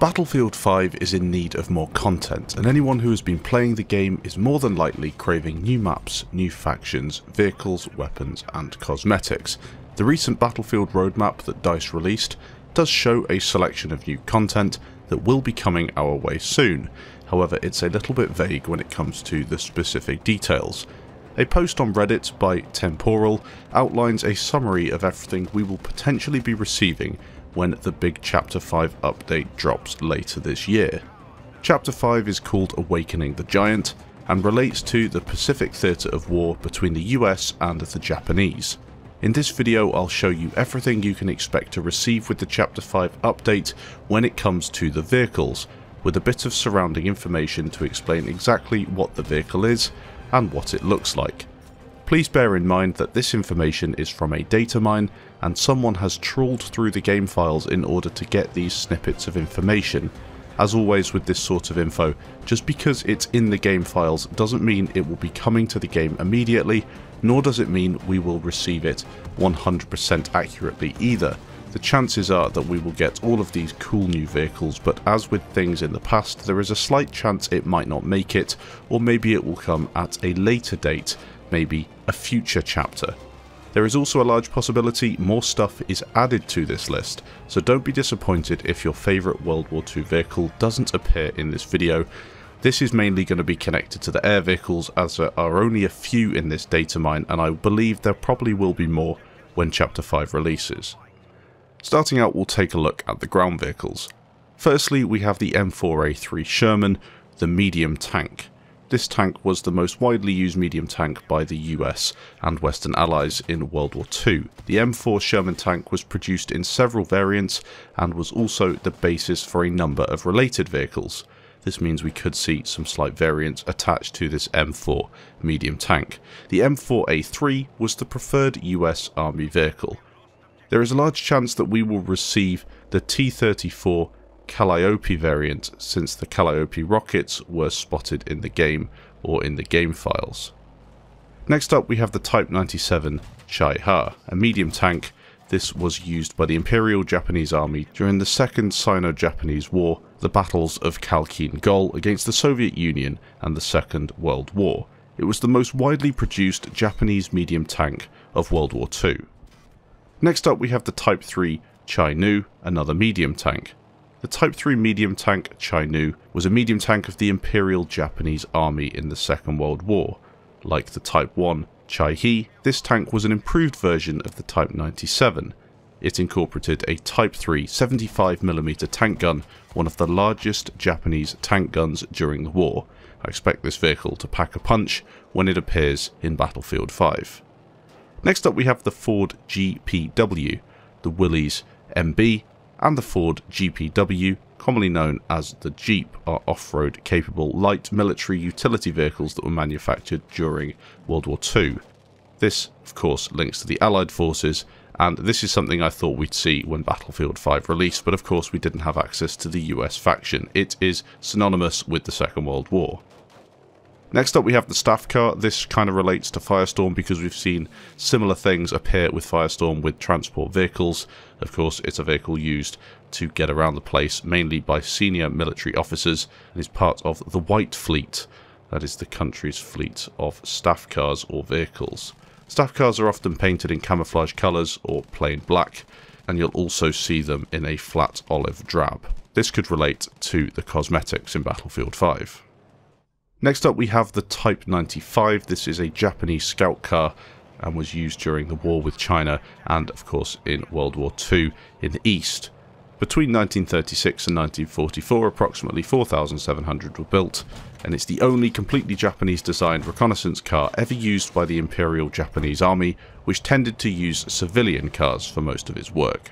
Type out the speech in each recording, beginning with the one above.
Battlefield 5 is in need of more content, and anyone who has been playing the game is more than likely craving new maps, new factions, vehicles, weapons, and cosmetics. The recent Battlefield roadmap that DICE released does show a selection of new content that will be coming our way soon, however it's a little bit vague when it comes to the specific details. A post on Reddit by Temporal outlines a summary of everything we will potentially be receiving when the big Chapter 5 update drops later this year. Chapter 5 is called Awakening the Giant and relates to the Pacific theatre of war between the US and the Japanese. In this video I'll show you everything you can expect to receive with the Chapter 5 update when it comes to the vehicles, with a bit of surrounding information to explain exactly what the vehicle is and what it looks like. Please bear in mind that this information is from a data mine and someone has trawled through the game files in order to get these snippets of information. As always with this sort of info, just because it's in the game files doesn't mean it will be coming to the game immediately, nor does it mean we will receive it 100% accurately either. The chances are that we will get all of these cool new vehicles, but as with things in the past, there is a slight chance it might not make it, or maybe it will come at a later date maybe a future chapter. There is also a large possibility more stuff is added to this list, so don't be disappointed if your favourite World War II vehicle doesn't appear in this video. This is mainly going to be connected to the air vehicles as there are only a few in this data mine and I believe there probably will be more when Chapter 5 releases. Starting out we'll take a look at the ground vehicles. Firstly we have the M4A3 Sherman, the medium tank. This tank was the most widely used medium tank by the US and Western allies in World War II. The M4 Sherman tank was produced in several variants and was also the basis for a number of related vehicles. This means we could see some slight variants attached to this M4 medium tank. The M4A3 was the preferred US Army vehicle. There is a large chance that we will receive the T-34 Calliope variant since the Calliope rockets were spotted in the game or in the game files. Next up we have the Type 97 Chai-Ha, a medium tank. This was used by the Imperial Japanese Army during the Second Sino-Japanese War, the battles of Khalkhin Gol against the Soviet Union and the Second World War. It was the most widely produced Japanese medium tank of World War II. Next up we have the Type 3 Chai-Nu, another medium tank. The Type 3 medium tank Chai-Nu was a medium tank of the Imperial Japanese Army in the Second World War. Like the Type 1 Chai-He, this tank was an improved version of the Type 97. It incorporated a Type 3 75mm tank gun, one of the largest Japanese tank guns during the war. I expect this vehicle to pack a punch when it appears in Battlefield 5. Next up we have the Ford GPW, the Willys MB and the Ford GPW, commonly known as the Jeep, are off-road capable light military utility vehicles that were manufactured during World War II. This, of course, links to the Allied forces, and this is something I thought we'd see when Battlefield 5 released, but of course we didn't have access to the US faction. It is synonymous with the Second World War. Next up we have the staff car. This kind of relates to Firestorm because we've seen similar things appear with Firestorm with transport vehicles. Of course it's a vehicle used to get around the place mainly by senior military officers and is part of the White Fleet. That is the country's fleet of staff cars or vehicles. Staff cars are often painted in camouflage colours or plain black and you'll also see them in a flat olive drab. This could relate to the cosmetics in Battlefield 5. Next up we have the Type 95. This is a Japanese scout car and was used during the war with China and of course in World War II in the East. Between 1936 and 1944 approximately 4,700 were built and it's the only completely Japanese designed reconnaissance car ever used by the Imperial Japanese Army which tended to use civilian cars for most of its work.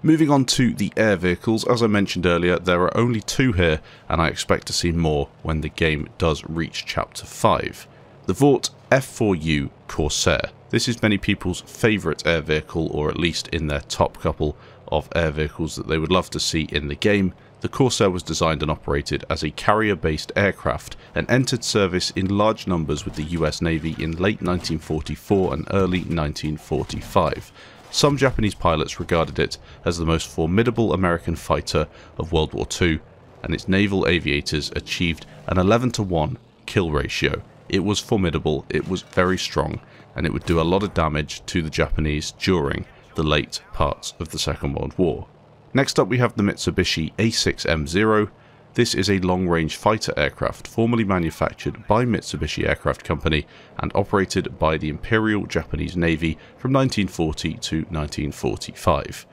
Moving on to the air vehicles, as I mentioned earlier, there are only two here, and I expect to see more when the game does reach Chapter 5. The Vought F4U Corsair. This is many people's favourite air vehicle, or at least in their top couple of air vehicles that they would love to see in the game. The Corsair was designed and operated as a carrier-based aircraft and entered service in large numbers with the US Navy in late 1944 and early 1945. Some Japanese pilots regarded it as the most formidable American fighter of World War II, and its naval aviators achieved an 11 to 1 kill ratio. It was formidable, it was very strong, and it would do a lot of damage to the Japanese during the late parts of the Second World War. Next up we have the Mitsubishi A6M0. This is a long-range fighter aircraft formerly manufactured by Mitsubishi Aircraft Company and operated by the Imperial Japanese Navy from 1940 to 1945.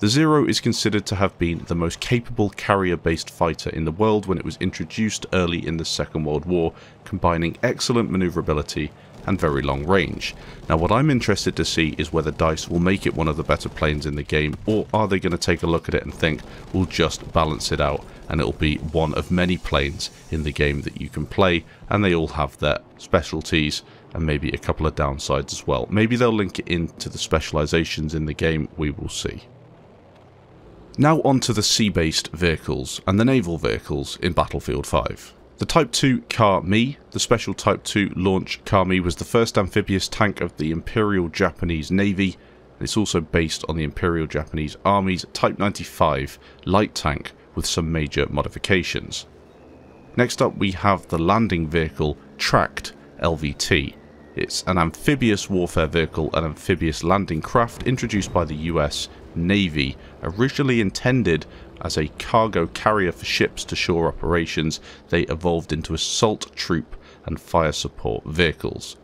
The Zero is considered to have been the most capable carrier-based fighter in the world when it was introduced early in the Second World War, combining excellent manoeuvrability and very long range. Now what I'm interested to see is whether DICE will make it one of the better planes in the game, or are they going to take a look at it and think, we'll just balance it out, and it'll be one of many planes in the game that you can play, and they all have their specialties, and maybe a couple of downsides as well. Maybe they'll link it into the specializations in the game, we will see. Now on to the sea-based vehicles and the naval vehicles in Battlefield 5. The Type 2 Ka-Mi, the special Type 2 launch Ka-Mi was the first amphibious tank of the Imperial Japanese Navy and it's also based on the Imperial Japanese Army's Type 95 light tank with some major modifications. Next up we have the landing vehicle Tracked LVT. It's an amphibious warfare vehicle and amphibious landing craft introduced by the US Navy, originally intended as a cargo carrier for ships to shore operations, they evolved into assault troop and fire support vehicles.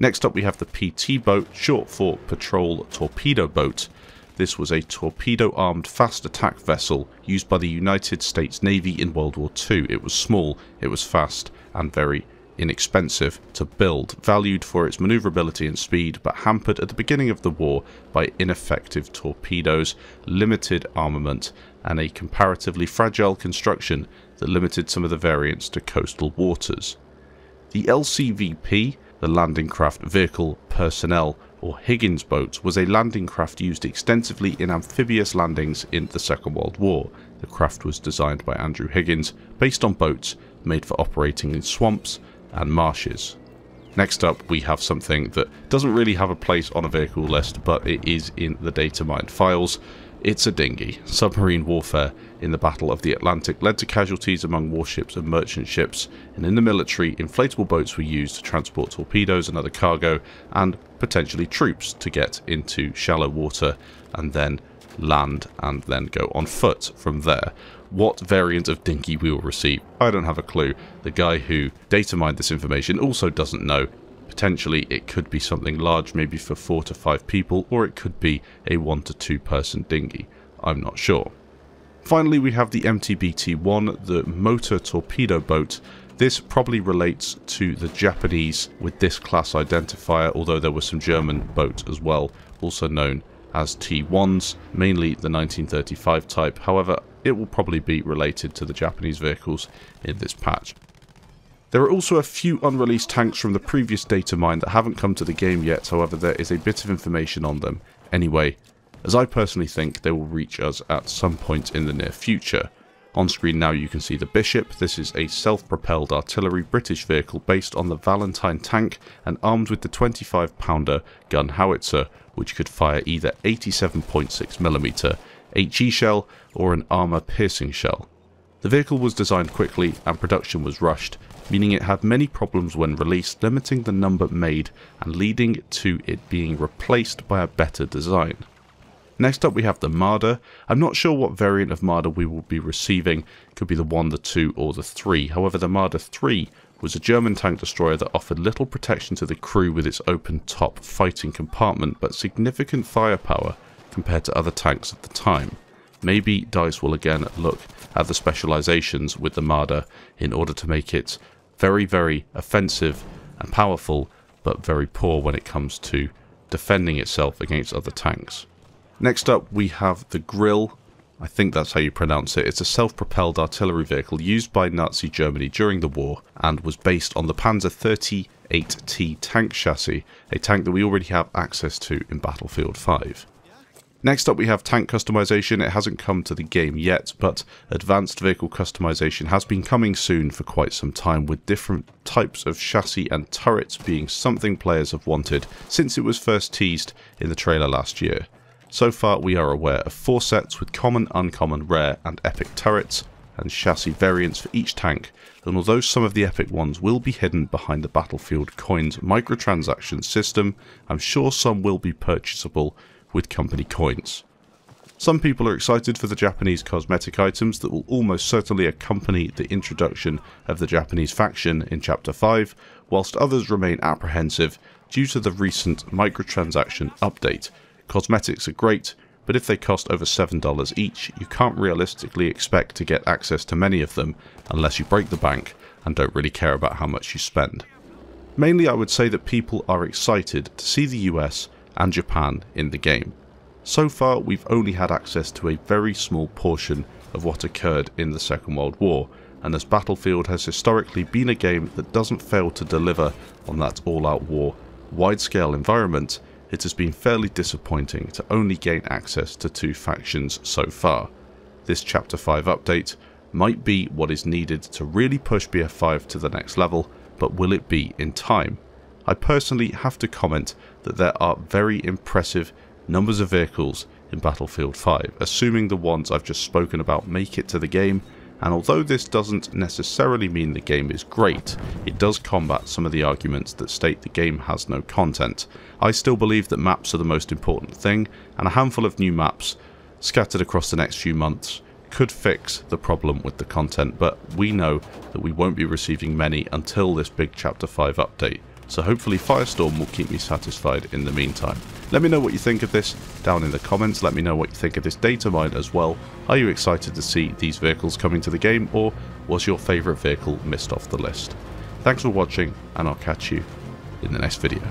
Next up we have the PT boat, short for Patrol Torpedo Boat. This was a torpedo-armed fast attack vessel used by the United States Navy in World War II. It was small, it was fast, and very inexpensive to build, valued for its manoeuvrability and speed, but hampered at the beginning of the war by ineffective torpedoes, limited armament, and a comparatively fragile construction that limited some of the variants to coastal waters. The LCVP, the Landing Craft Vehicle Personnel or Higgins boat, was a landing craft used extensively in amphibious landings in the Second World War. The craft was designed by Andrew Higgins, based on boats made for operating in swamps and marshes. Next up we have something that doesn't really have a place on a vehicle list but it is in the data mined files. It's a dinghy. Submarine warfare in the Battle of the Atlantic led to casualties among warships and merchant ships, and in the military, inflatable boats were used to transport torpedoes and other cargo, and potentially troops to get into shallow water and then land and then go on foot from there. What variant of dinghy we will receive, I don't have a clue. The guy who data mined this information also doesn't know. Potentially it could be something large, maybe for four to five people, or it could be a one to two person dinghy. I'm not sure. Finally, we have the MTBT-1, the motor torpedo boat. This probably relates to the Japanese with this class identifier, although there was some German boat as well, also known as T1s, mainly the 1935 type. However, it will probably be related to the Japanese vehicles in this patch. There are also a few unreleased tanks from the previous data mine that haven't come to the game yet, however there is a bit of information on them. Anyway, as I personally think they will reach us at some point in the near future. On screen now you can see the Bishop, this is a self-propelled artillery British vehicle based on the Valentine tank and armed with the 25 pounder gun howitzer which could fire either 87.6mm HE shell or an armour piercing shell. The vehicle was designed quickly and production was rushed, meaning it had many problems when released, limiting the number made and leading to it being replaced by a better design. Next up we have the Marder. I'm not sure what variant of Marder we will be receiving, could be the 1, the 2 or the 3. However the Marder 3 was a German tank destroyer that offered little protection to the crew with its open top fighting compartment but significant firepower compared to other tanks of the time. Maybe DICE will again look at the specializations with the Marder in order to make it very very offensive and powerful but very poor when it comes to defending itself against other tanks. Next up we have the Grille I think that's how you pronounce it. It's a self-propelled artillery vehicle used by Nazi Germany during the war and was based on the Panzer 38T tank chassis, a tank that we already have access to in Battlefield 5. Next up we have tank customization. It hasn't come to the game yet, but advanced vehicle customization has been coming soon for quite some time with different types of chassis and turrets being something players have wanted since it was first teased in the trailer last year. So far we are aware of four sets with common, uncommon, rare and epic turrets and chassis variants for each tank and although some of the epic ones will be hidden behind the Battlefield Coins microtransaction system, I'm sure some will be purchasable with company coins. Some people are excited for the Japanese cosmetic items that will almost certainly accompany the introduction of the Japanese faction in Chapter 5, whilst others remain apprehensive due to the recent microtransaction update. Cosmetics are great, but if they cost over $7 each, you can't realistically expect to get access to many of them unless you break the bank and don't really care about how much you spend. Mainly I would say that people are excited to see the US and Japan in the game. So far we've only had access to a very small portion of what occurred in the Second World War, and as Battlefield has historically been a game that doesn't fail to deliver on that all-out war, wide-scale environment, it has been fairly disappointing to only gain access to two factions so far. This Chapter 5 update might be what is needed to really push BF5 to the next level, but will it be in time? I personally have to comment that there are very impressive numbers of vehicles in Battlefield 5, assuming the ones I've just spoken about make it to the game, and although this doesn't necessarily mean the game is great, it does combat some of the arguments that state the game has no content. I still believe that maps are the most important thing, and a handful of new maps scattered across the next few months could fix the problem with the content, but we know that we won't be receiving many until this big Chapter 5 update so hopefully Firestorm will keep me satisfied in the meantime. Let me know what you think of this down in the comments, let me know what you think of this data mine as well. Are you excited to see these vehicles coming to the game or was your favourite vehicle missed off the list? Thanks for watching and I'll catch you in the next video.